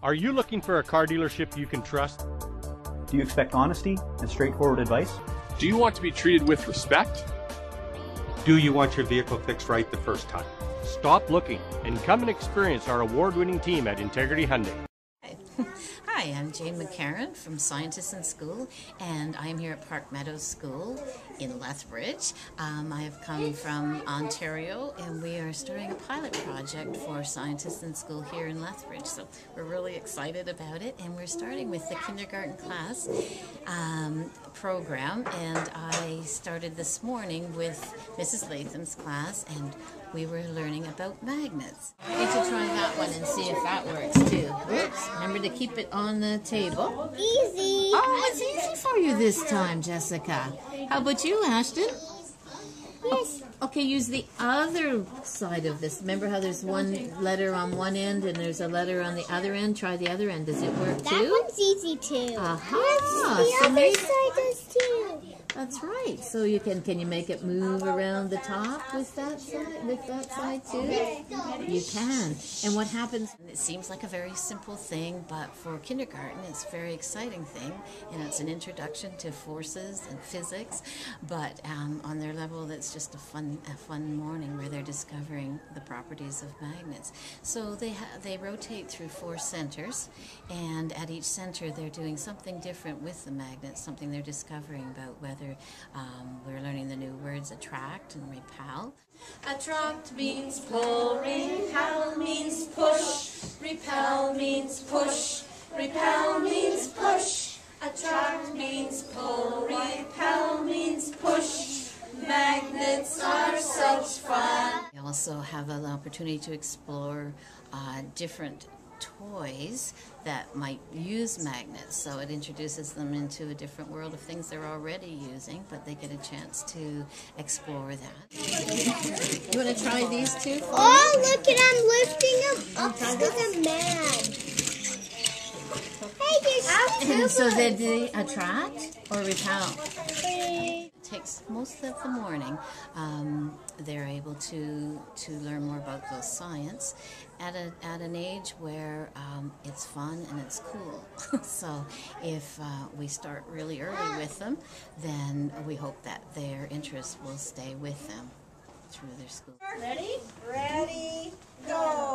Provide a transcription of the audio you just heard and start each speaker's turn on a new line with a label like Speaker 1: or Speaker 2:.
Speaker 1: Are you looking for a car dealership you can trust?
Speaker 2: Do you expect honesty and straightforward advice?
Speaker 3: Do you want to be treated with respect?
Speaker 4: Do you want your vehicle fixed right the first time?
Speaker 1: Stop looking and come and experience our award winning team at Integrity Hyundai.
Speaker 5: Hi, I'm Jane McCarran from Scientists in School, and I'm here at Park Meadows School in Lethbridge. Um, I have come from Ontario, and we are starting a pilot project for Scientists in School here in Lethbridge. So we're really excited about it, and we're starting with the kindergarten class um, program. And I started this morning with Mrs. Latham's class, and we were learning about magnets. You should try that one and see if that works too. Oops, remember to keep it on the table.
Speaker 6: Easy.
Speaker 5: Oh, it's easy for you this time, Jessica. How about you, Ashton?
Speaker 6: Yes.
Speaker 5: Okay, use the other side of this. Remember how there's one letter on one end and there's a letter on the other end? Try the other end. Does it work
Speaker 6: That
Speaker 5: too?
Speaker 6: one's easy too.
Speaker 5: Aha!
Speaker 6: The
Speaker 5: So
Speaker 6: other
Speaker 5: maybe-
Speaker 6: side does too.
Speaker 5: That's right. So you can can you make it move around the top with that side with that side too? You can. And what happens? It seems like a very simple thing, but for kindergarten, it's a very exciting thing, and it's an introduction to forces and physics. But um, on their level, that's just a fun a fun morning where they're discovering the properties of magnets. So they they rotate through four centers, and at each center, they're doing something different with the magnets, something they're discovering about whether um, we're learning the new words attract and repel.
Speaker 7: Attract means pull, repel means push, repel means push, repel means push. Attract means pull, repel means push. Magnets are such fun.
Speaker 5: We also have an opportunity to explore uh, different toys that might use magnets. So it introduces them into a different world of things they're already using, but they get a chance to explore that. You want to try these two?
Speaker 6: Oh, look at I'm lifting them up because I'm mad. Hey,
Speaker 5: so they they attract or repel. Most of the morning. Um, they're able to to learn more about the science at a at an age where um, it's fun and it's cool. so if uh, we start really early with them, then we hope that their interest will stay with them through their school.
Speaker 7: Ready? Ready, go.